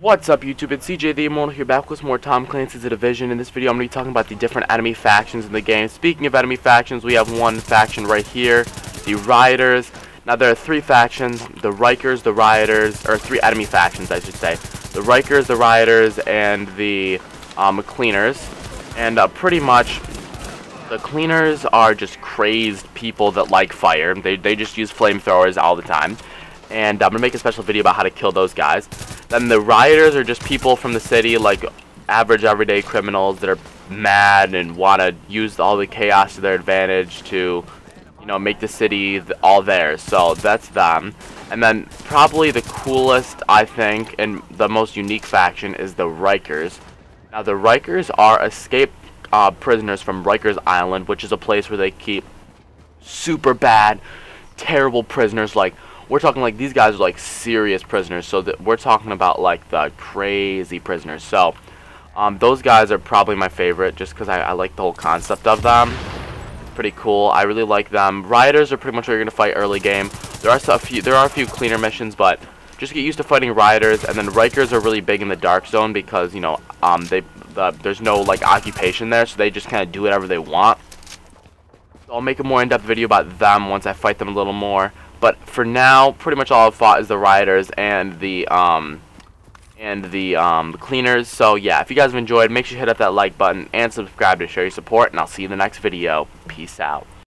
What's up YouTube, it's CJ the Immortal here back with more Tom Clancy's The Division. In this video I'm going to be talking about the different enemy factions in the game. Speaking of enemy factions, we have one faction right here, the Rioters. Now there are three factions, the Rikers, the Rioters, or three enemy factions I should say. The Rikers, the Rioters, and the um, Cleaners. And uh, pretty much the Cleaners are just crazed people that like fire. They, they just use flamethrowers all the time. And I'm going to make a special video about how to kill those guys. Then the rioters are just people from the city, like average everyday criminals that are mad and want to use all the chaos to their advantage to, you know, make the city all theirs. So that's them. And then probably the coolest, I think, and the most unique faction is the Rikers. Now the Rikers are escaped uh, prisoners from Rikers Island, which is a place where they keep super bad, terrible prisoners like we're talking like these guys are like serious prisoners. So that we're talking about like the crazy prisoners. So um, those guys are probably my favorite just because I, I, like the whole concept of them. It's pretty cool. I really like them. Rioters are pretty much where you're gonna fight early game. There are a few. There are a few cleaner missions, but just get used to fighting rioters. And then Rikers are really big in the dark zone because you know um, they the, there's no like occupation there, so they just kind of do whatever they want. I'll make a more in-depth video about them once I fight them a little more. But for now, pretty much all I've fought is the rioters and the um and the um cleaners. So yeah, if you guys have enjoyed, make sure you hit up that like button and subscribe to show your support, and I'll see you in the next video. Peace out.